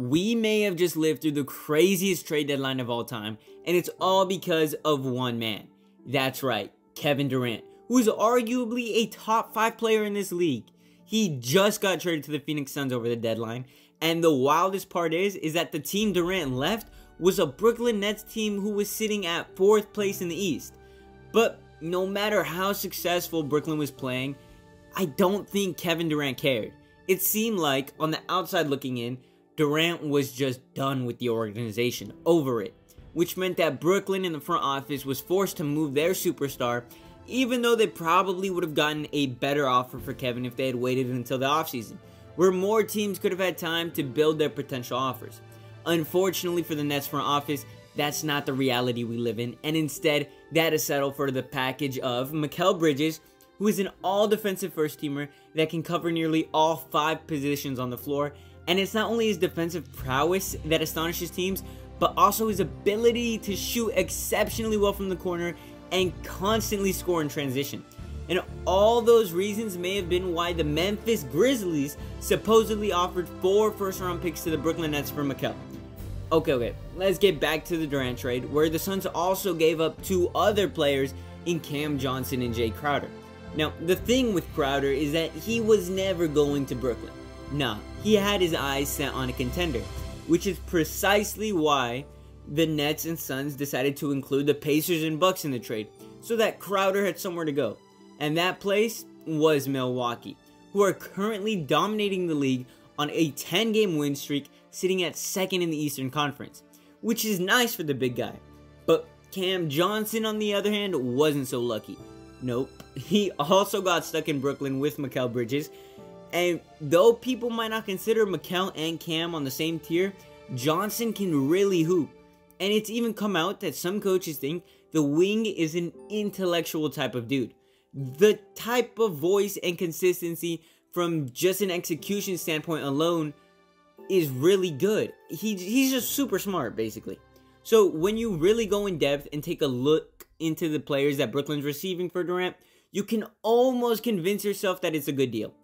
we may have just lived through the craziest trade deadline of all time, and it's all because of one man. That's right, Kevin Durant, who is arguably a top 5 player in this league. He just got traded to the Phoenix Suns over the deadline, and the wildest part is is that the team Durant left was a Brooklyn Nets team who was sitting at 4th place in the East. But no matter how successful Brooklyn was playing, I don't think Kevin Durant cared. It seemed like, on the outside looking in, Durant was just done with the organization, over it, which meant that Brooklyn in the front office was forced to move their superstar, even though they probably would have gotten a better offer for Kevin if they had waited until the offseason, where more teams could have had time to build their potential offers. Unfortunately for the Nets front office, that's not the reality we live in, and instead, that is settled for the package of Mikal Bridges, who is an all defensive first teamer that can cover nearly all five positions on the floor. And it's not only his defensive prowess that astonishes teams, but also his ability to shoot exceptionally well from the corner and constantly score in transition. And all those reasons may have been why the Memphis Grizzlies supposedly offered four first round picks to the Brooklyn Nets for Mikal. Okay, okay, let's get back to the Durant trade, where the Suns also gave up two other players in Cam Johnson and Jae Crowder. Now, the thing with Crowder is that he was never going to Brooklyn. Nah, he had his eyes set on a contender, which is precisely why the Nets and Suns decided to include the Pacers and Bucks in the trade, so that Crowder had somewhere to go. And that place was Milwaukee, who are currently dominating the league on a 10 game win streak, sitting at second in the Eastern Conference, which is nice for the big guy. But Cam Johnson, on the other hand, wasn't so lucky. Nope. He also got stuck in Brooklyn with Mikal Bridges. And though people might not consider Mikal and Cam on the same tier, Johnson can really hoop. And it's even come out that some coaches think the wing is an intellectual type of dude. The type of voice and consistency from just an execution standpoint alone is really good. He, he's just super smart, basically. So when you really go in depth and take a look into the players that Brooklyn's receiving for Durant, you can almost convince yourself that it's a good deal.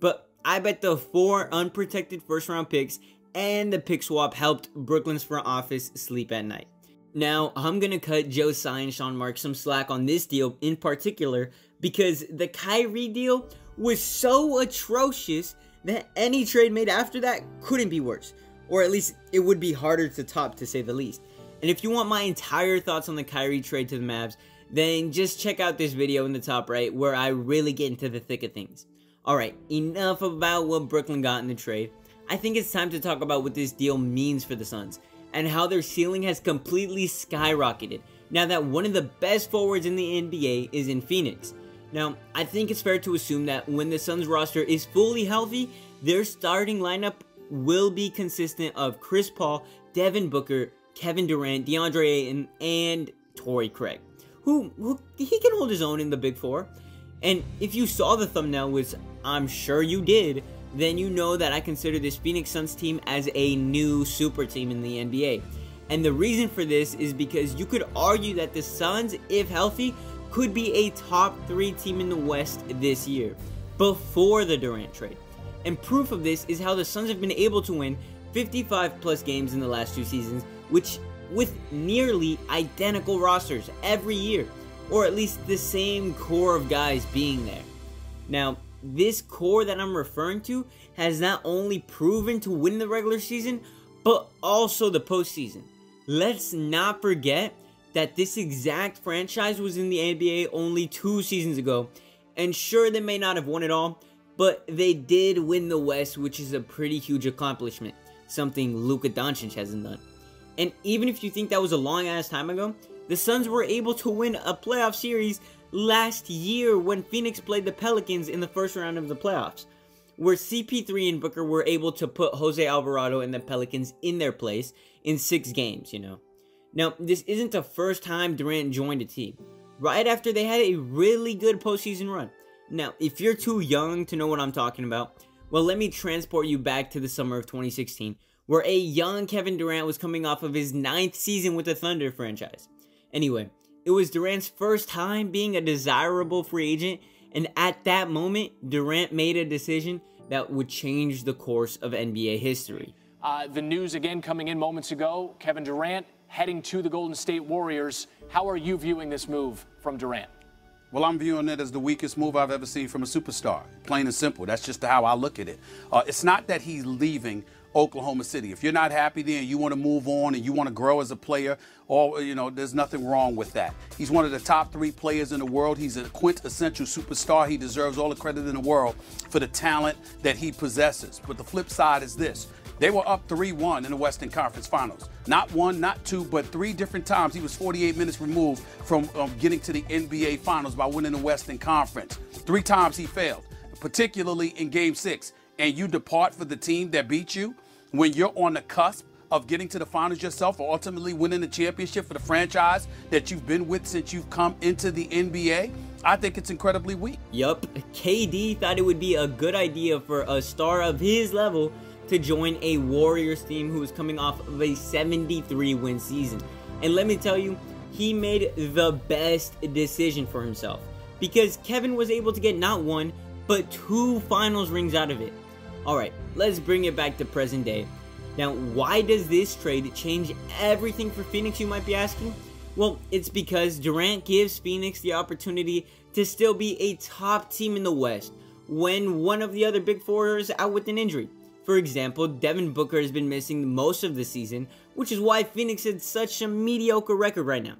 But I bet the four unprotected first round picks and the pick swap helped Brooklyn's front office sleep at night. Now, I'm gonna cut Joe Tsai and Sean Marks some slack on this deal in particular because the Kyrie deal was so atrocious that any trade made after that couldn't be worse. Or at least it would be harder to top to say the least. And if you want my entire thoughts on the Kyrie trade to the Mavs, then just check out this video in the top right where I really get into the thick of things. Alright, enough about what Brooklyn got in the trade. I think it's time to talk about what this deal means for the Suns and how their ceiling has completely skyrocketed now that one of the best forwards in the NBA is in Phoenix. Now, I think it's fair to assume that when the Suns roster is fully healthy, their starting lineup will be consistent of Chris Paul, Devin Booker, Kevin Durant, DeAndre Ayton, and Torrey Craig, who, who he can hold his own in the Big Four. And if you saw the thumbnail, which I'm sure you did, then you know that I consider this Phoenix Suns team as a new super team in the NBA. And the reason for this is because you could argue that the Suns, if healthy, could be a top three team in the West this year, before the Durant trade. And proof of this is how the Suns have been able to win 55 plus games in the last two seasons, which with nearly identical rosters every year, or at least the same core of guys being there. Now, this core that I'm referring to has not only proven to win the regular season, but also the postseason. Let's not forget that this exact franchise was in the NBA only two seasons ago, and sure, they may not have won it all, but they did win the West, which is a pretty huge accomplishment, something Luka Doncic hasn't done. And even if you think that was a long ass time ago, the Suns were able to win a playoff series last year when Phoenix played the Pelicans in the first round of the playoffs, where CP3 and Booker were able to put Jose Alvarado and the Pelicans in their place in six games, you know. Now, this isn't the first time Durant joined a team. Right after they had a really good postseason run. Now, if you're too young to know what I'm talking about, well, let me transport you back to the summer of 2016, where a young Kevin Durant was coming off of his ninth season with the Thunder franchise. Anyway, it was Durant's first time being a desirable free agent, and at that moment, Durant made a decision that would change the course of NBA history. Uh, the news again coming in moments ago Kevin Durant heading to the Golden State Warriors. How are you viewing this move from Durant? Well, I'm viewing it as the weakest move I've ever seen from a superstar. Plain and simple. That's just how I look at it. Uh, it's not that he's leaving Oklahoma City. If you're not happy there and you want to move on and you want to grow as a player, or you know, there's nothing wrong with that. He's one of the top three players in the world. He's a quintessential superstar. He deserves all the credit in the world for the talent that he possesses. But the flip side is this. They were up 3-1 in the Western Conference Finals. Not one, not two, but three different times. He was 48 minutes removed from um, getting to the NBA Finals by winning the Western Conference. Three times he failed, particularly in Game 6. And you depart for the team that beat you when you're on the cusp of getting to the finals yourself or ultimately winning the championship for the franchise that you've been with since you've come into the NBA, I think it's incredibly weak. Yup, KD thought it would be a good idea for a star of his level to join a Warriors team who is coming off of a 73 win season. And let me tell you, he made the best decision for himself because Kevin was able to get not one, but two finals rings out of it. Alright, let's bring it back to present day. Now, why does this trade change everything for Phoenix, you might be asking? Well, it's because Durant gives Phoenix the opportunity to still be a top team in the West when one of the other big four is out with an injury. For example, Devin Booker has been missing most of the season, which is why Phoenix had such a mediocre record right now.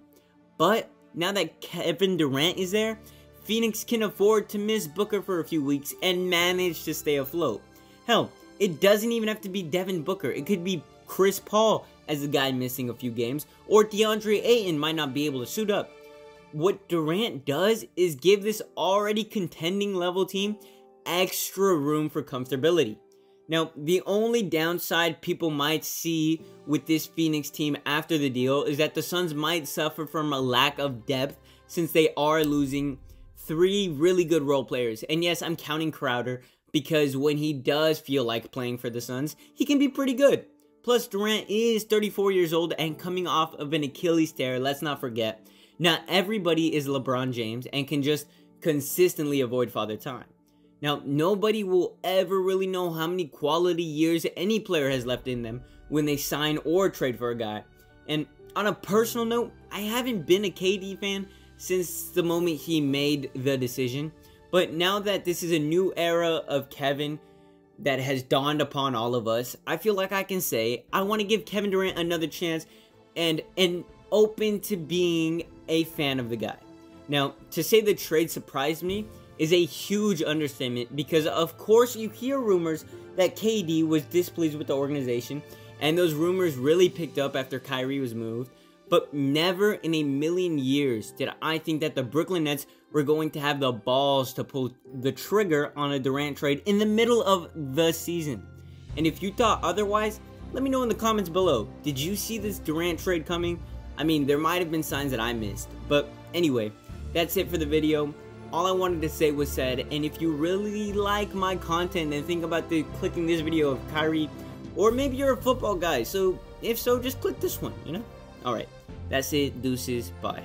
But now that Kevin Durant is there, Phoenix can afford to miss Booker for a few weeks and manage to stay afloat. Hell, it doesn't even have to be Devin Booker. It could be Chris Paul as the guy missing a few games, or DeAndre Ayton might not be able to suit up. What Durant does is give this already contending level team extra room for comfortability. Now, the only downside people might see with this Phoenix team after the deal is that the Suns might suffer from a lack of depth since they are losing three really good role players. And yes, I'm counting Crowder because when he does feel like playing for the Suns, he can be pretty good. Plus, Durant is 34 years old and coming off of an Achilles tear, let's not forget. Not everybody is LeBron James and can just consistently avoid father time. Now, nobody will ever really know how many quality years any player has left in them when they sign or trade for a guy. And on a personal note, I haven't been a KD fan since the moment he made the decision. But now that this is a new era of Kevin that has dawned upon all of us, I feel like I can say I want to give Kevin Durant another chance and and open to being a fan of the guy. Now, to say the trade surprised me is a huge understatement because, of course, you hear rumors that KD was displeased with the organization, and those rumors really picked up after Kyrie was moved. But never in a million years did I think that the Brooklyn Nets were going to have the balls to pull the trigger on a Durant trade in the middle of the season. And if you thought otherwise, let me know in the comments below. Did you see this Durant trade coming? I mean, there might have been signs that I missed. But anyway, that's it for the video all I wanted to say was said, and if you really like my content and think about the clicking this video of Kyrie, or maybe you're a football guy, so if so, just click this one, you know? Alright, that's it, deuces, bye.